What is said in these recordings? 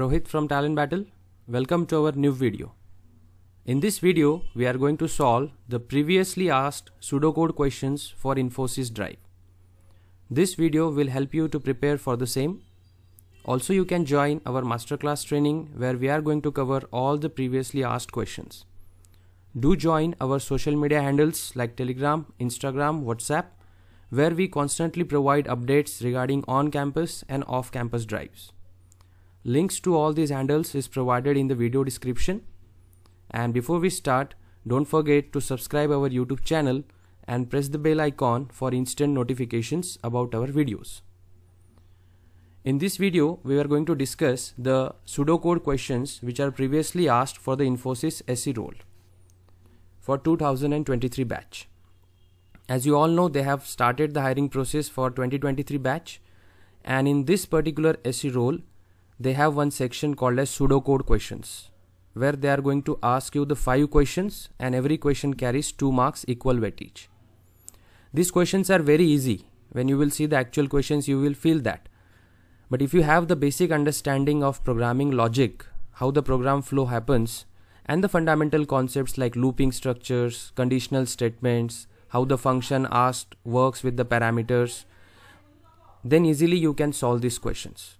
Rohit from Talent Battle. Welcome to our new video. In this video, we are going to solve the previously asked pseudocode questions for Infosys Drive. This video will help you to prepare for the same. Also, you can join our masterclass training where we are going to cover all the previously asked questions. Do join our social media handles like Telegram, Instagram, WhatsApp, where we constantly provide updates regarding on-campus and off-campus drives. Links to all these handles is provided in the video description. And before we start, don't forget to subscribe our YouTube channel and press the bell icon for instant notifications about our videos. In this video, we are going to discuss the pseudocode questions which are previously asked for the Infosys SE role for 2023 batch. As you all know, they have started the hiring process for 2023 batch and in this particular SE role, they have one section called as pseudocode questions where they are going to ask you the five questions and every question carries two marks equal weightage. These questions are very easy. When you will see the actual questions, you will feel that. But if you have the basic understanding of programming logic, how the program flow happens, and the fundamental concepts like looping structures, conditional statements, how the function asked works with the parameters, then easily you can solve these questions.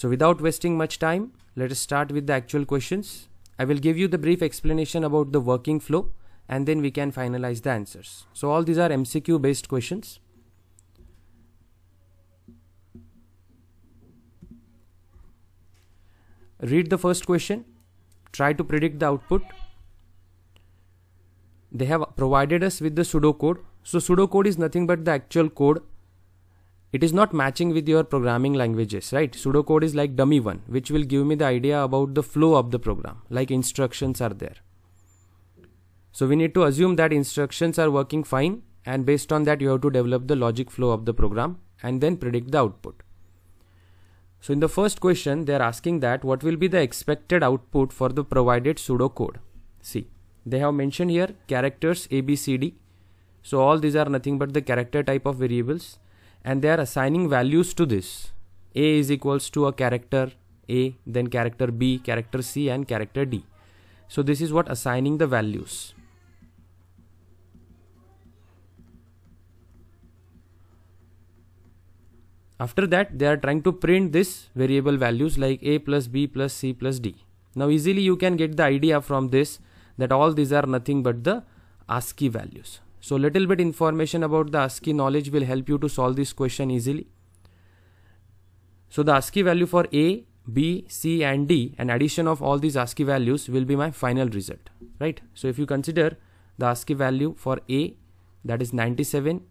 So without wasting much time, let us start with the actual questions. I will give you the brief explanation about the working flow and then we can finalize the answers. So all these are MCQ based questions. Read the first question try to predict the output they have provided us with the pseudocode so pseudocode is nothing but the actual code it is not matching with your programming languages right pseudocode is like dummy one which will give me the idea about the flow of the program like instructions are there so we need to assume that instructions are working fine and based on that you have to develop the logic flow of the program and then predict the output so in the first question, they are asking that what will be the expected output for the provided pseudocode. See, they have mentioned here characters A, B, C, D. So all these are nothing but the character type of variables and they are assigning values to this. A is equals to a character A, then character B, character C and character D. So this is what assigning the values. After that, they are trying to print this variable values like a plus b plus c plus d. Now easily you can get the idea from this that all these are nothing but the ASCII values. So little bit information about the ASCII knowledge will help you to solve this question easily. So the ASCII value for A, B, C and D and addition of all these ASCII values will be my final result, right? So if you consider the ASCII value for A that is 97,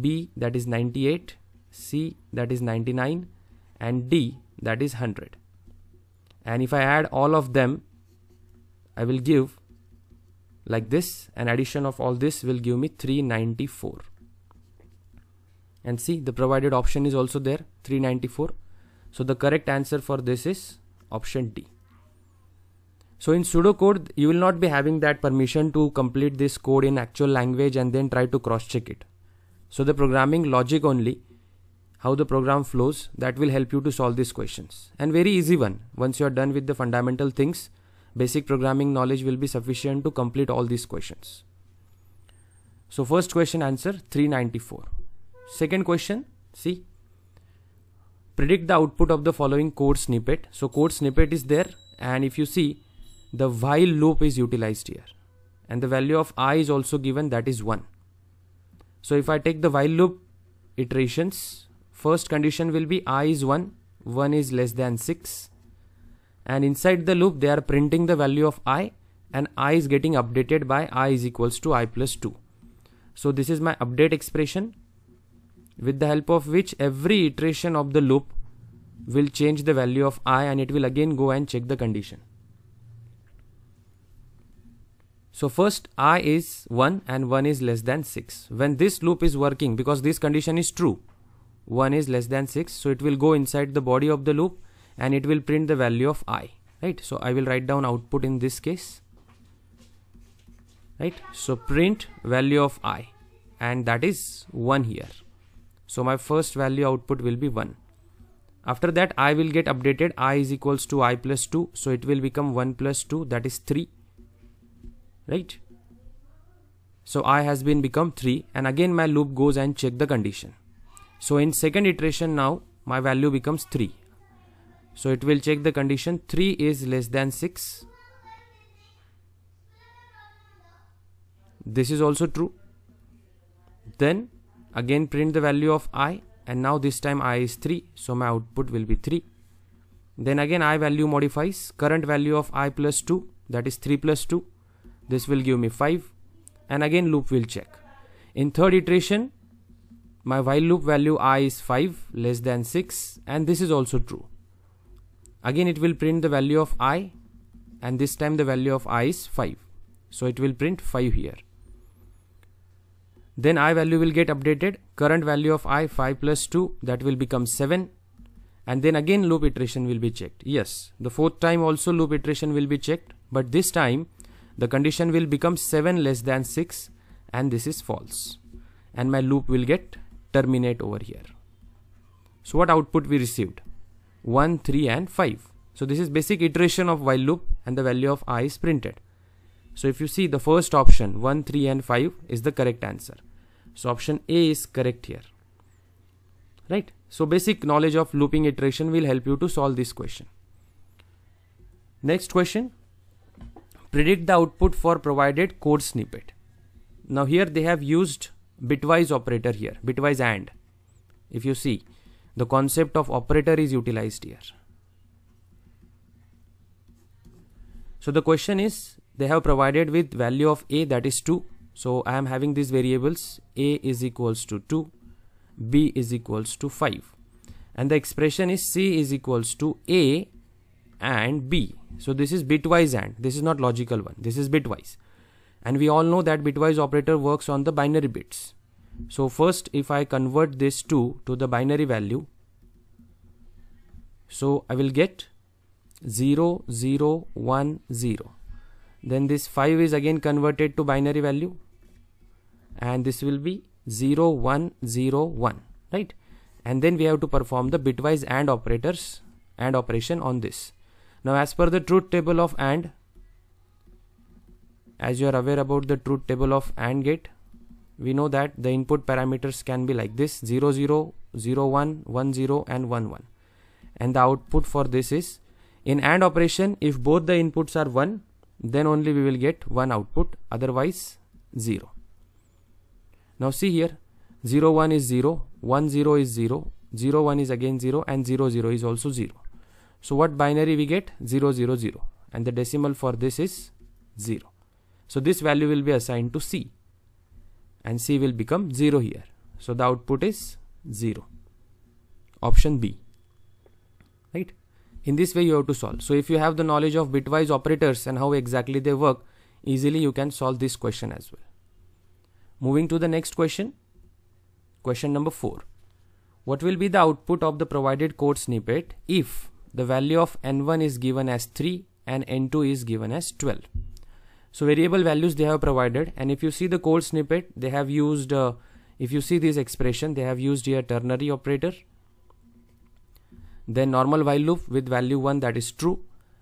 B that is 98, C that is 99 and D that is 100 and if I add all of them I will give like this an addition of all this will give me 394 and see the provided option is also there 394 so the correct answer for this is option D. So in pseudocode you will not be having that permission to complete this code in actual language and then try to cross check it. So the programming logic only how the program flows that will help you to solve these questions. And very easy one once you are done with the fundamental things basic programming knowledge will be sufficient to complete all these questions. So first question answer 394 second question see predict the output of the following code snippet. So code snippet is there and if you see the while loop is utilized here and the value of i is also given that is 1 so if i take the while loop iterations first condition will be i is 1 1 is less than 6 and inside the loop they are printing the value of i and i is getting updated by i is equals to i plus 2 so this is my update expression with the help of which every iteration of the loop will change the value of i and it will again go and check the condition. So first i is 1 and 1 is less than 6 when this loop is working because this condition is true 1 is less than 6 so it will go inside the body of the loop and it will print the value of i right? So i will write down output in this case right? So print value of i and that is 1 here. So my first value output will be 1 after that i will get updated i is equals to i plus 2 so it will become 1 plus 2 that is 3 right? So i has been become 3 and again my loop goes and check the condition. So in second iteration now my value becomes 3 so it will check the condition. 3 is less than 6 this is also true. Then again print the value of i and now this time i is 3 so my output will be 3 then again i value modifies. Current value of i plus 2 that is 3 plus 2 this will give me 5 and again loop will check. In third iteration my while loop value i is 5 less than 6 and this is also true again it will print the value of i and this time the value of i is 5 so it will print 5 here. Then i value will get updated. Current value of i 5 plus 2 that will become 7 and then again loop iteration will be checked. Yes the fourth time also loop iteration will be checked. But this time the condition will become 7 less than 6 and this is false. And my loop will get terminate over here. So what output we received 1 3 and 5 so this is basic iteration of while loop and the value of i is printed so if you see the first option 1, 3 and 5 is the correct answer. So option A is correct here. Right. So basic knowledge of looping iteration will help you to solve this question. Next question. Predict the output for provided code snippet. Now here they have used bitwise operator here, bitwise AND. If you see, the concept of operator is utilized here. So the question is they have provided with value of a that is 2 so I am having these variables a is equals to 2 b is equals to 5 and the expression is c is equals to a and b. So this is bitwise and this is not logical one this is bitwise. And we all know that bitwise operator works on the binary bits so first if I convert this 2 to the binary value so I will get 0 0 1 0 then this 5 is again converted to binary value and this will be 0 1 0 1 right? And then we have to perform the bitwise AND operators AND operation on this. Now as per the truth table of AND as you are aware about the truth table of AND gate we know that the input parameters can be like this 0 0 0 1 1 0 and 1 1 and the output for this is in AND operation if both the inputs are 1 then only we will get one output otherwise 0 now see here 0 1 is 0 1 0 is 0 0 1 is again 0 and 0 0 is also 0 so what binary we get? 0 0 0 and the decimal for this is 0 so this value will be assigned to c and c will become 0 here. So the output is 0 option b. Right? In this way you have to solve. So if you have the knowledge of bitwise operators and how exactly they work easily you can solve this question as well. Moving to the next question. Question number 4 what will be the output of the provided code snippet if the value of n1 is given as 3 and n2 is given as 12 so variable values they have provided and if you see the code snippet they have used uh, if you see this expression they have used here ternary operator then normal while loop with value 1 that is true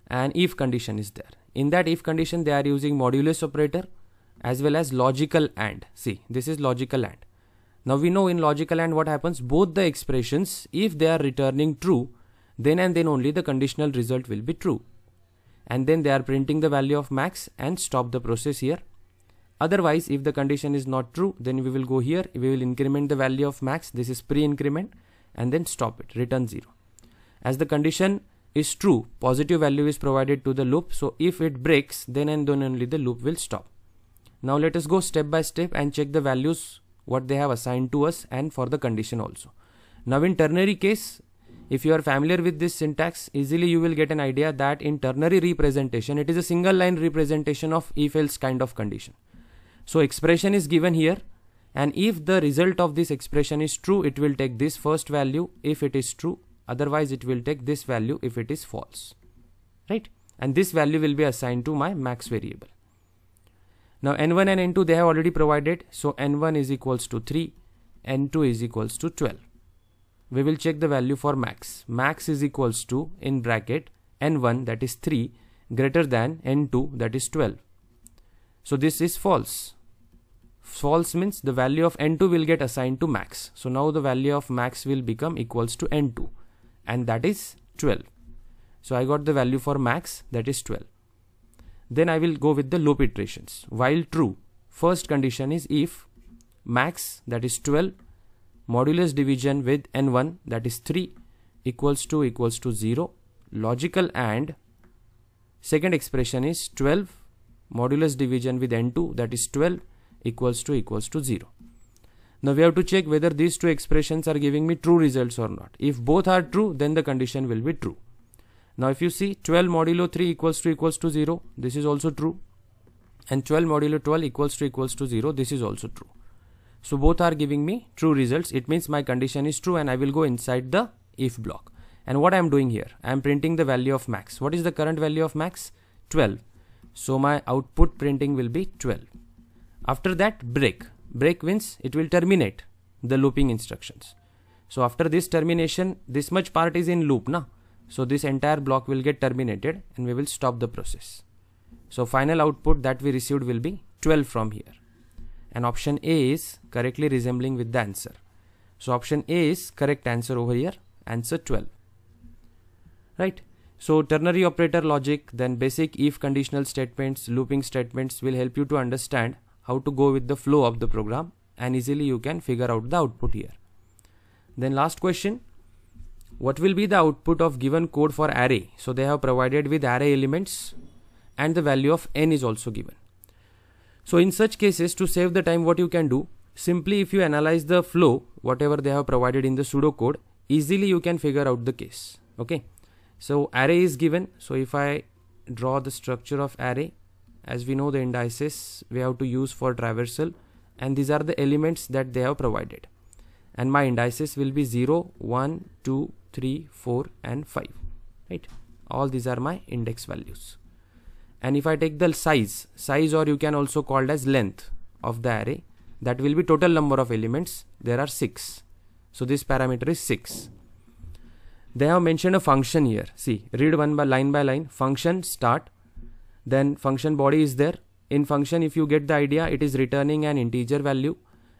and if condition is there. In that if condition they are using modulus operator as well as logical and. See this is logical and. Now we know in logical and what happens. Both the expressions if they are returning true then and then only the conditional result will be true and then they are printing the value of max and stop the process here. Otherwise if the condition is not true then we will go here. We will increment the value of max. This is pre increment and then stop it. Return 0 as the condition is true positive value is provided to the loop. So if it breaks then and then only the loop will stop. Now let us go step by step and check the values what they have assigned to us and for the condition also. Now in ternary case if you are familiar with this syntax easily you will get an idea that in ternary representation it is a single line representation of if else kind of condition. So expression is given here and if the result of this expression is true it will take this first value if it is true. Otherwise it will take this value if it is false. Right? And this value will be assigned to my max variable. Now n1 and n2 they have already provided. So n1 is equals to 3 n2 is equals to 12 we will check the value for max. Max is equals to in bracket n1 that is 3 greater than n2 that is 12. So this is false. False means the value of n2 will get assigned to max. So now the value of max will become equals to n2 and that is 12. So I got the value for max that is 12. Then I will go with the loop iterations. While true, first condition is if max that is 12 modulus division with n1 that is 3 equals to equals to 0 logical and second expression is 12 modulus division with n2 that is 12 equals to equals to 0 now we have to check whether these two expressions are giving me true results or not. If both are true then the condition will be true. Now if you see 12 modulo 3 equals to equals to 0 this is also true. And 12 modulo 12 equals to equals to 0 this is also true so both are giving me true results. It means my condition is true and I will go inside the if block. And what I am doing here, I am printing the value of max. What is the current value of max? 12. So my output printing will be 12. After that break. Break means it will terminate the looping instructions. So after this termination, this much part is in loop na. So this entire block will get terminated and we will stop the process. So final output that we received will be 12 from here and option A is correctly resembling with the answer. So option A is correct answer over here, answer 12. Right. So ternary operator logic, then basic if conditional statements, looping statements will help you to understand how to go with the flow of the program and easily you can figure out the output here. Then last question, what will be the output of given code for array? So they have provided with array elements and the value of n is also given. So in such cases to save the time what you can do? Simply if you analyze the flow whatever they have provided in the pseudocode easily you can figure out the case. Okay? So array is given. So if I draw the structure of array as we know the indices we have to use for traversal and these are the elements that they have provided. And my indices will be 0 1 2 3 4 and 5 right? All these are my index values and if I take the size size or you can also call it as length of the array that will be total number of elements. There are six. So this parameter is six. They have mentioned a function here. See read one by line by line. Function start. Then function body is there. In function if you get the idea it is returning an integer value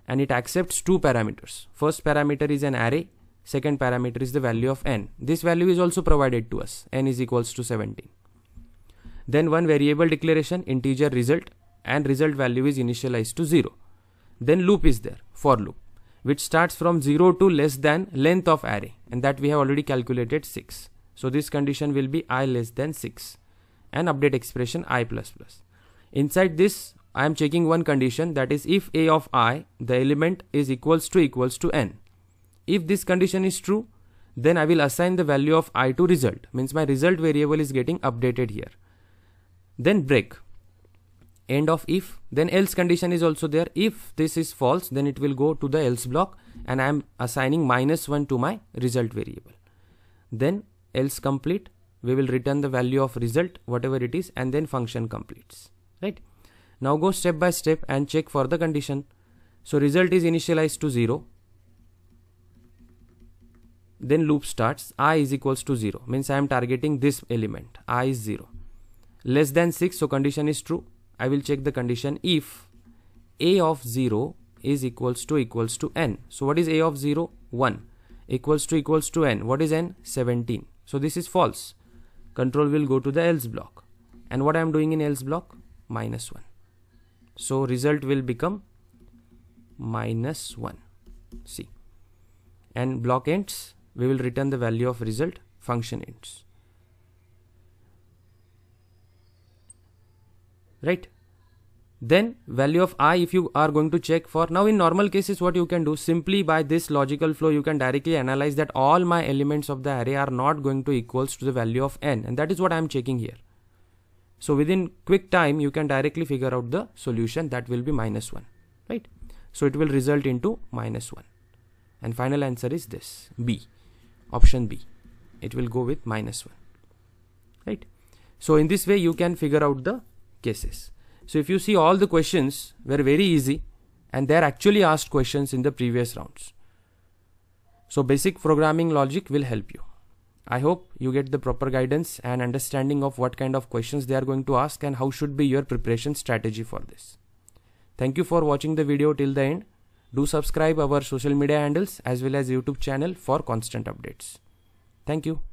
and it accepts two parameters. First parameter is an array. Second parameter is the value of n. This value is also provided to us. n is equals to 17 then one variable declaration integer result and result value is initialized to 0. Then loop is there for loop which starts from 0 to less than length of array and that we have already calculated 6. So this condition will be i less than 6 and update expression i plus plus. Inside this I am checking one condition that is if a of i the element is equals to equals to n. If this condition is true then I will assign the value of i to result means my result variable is getting updated here then break. End of if then else condition is also there. If this is false then it will go to the else block and i am assigning minus 1 to my result variable. Then else complete we will return the value of result whatever it is and then function completes. Right? Now go step by step and check for the condition. So result is initialized to 0 then loop starts. I is equals to 0 means i am targeting this element. I is 0 less than 6 so condition is true. I will check the condition. If a of 0 is equals to equals to n so what is a of 0 1 equals to equals to n. What is n? 17 so this is false. Control will go to the else block. And what I am doing in else block? Minus 1 so result will become minus 1 see. And block ends. We will return the value of result. Function ends right? Then value of i if you are going to check for now in normal cases what you can do simply by this logical flow you can directly analyze that all my elements of the array are not going to equals to the value of n and that is what i am checking here. So within quick time you can directly figure out the solution that will be minus 1 right? So it will result into minus 1 and final answer is this b. Option b. It will go with minus 1 right? So in this way you can figure out the cases. So if you see all the questions were very easy and they are actually asked questions in the previous rounds. So basic programming logic will help you. I hope you get the proper guidance and understanding of what kind of questions they are going to ask and how should be your preparation strategy for this. Thank you for watching the video till the end. Do subscribe our social media handles as well as YouTube channel for constant updates. Thank you.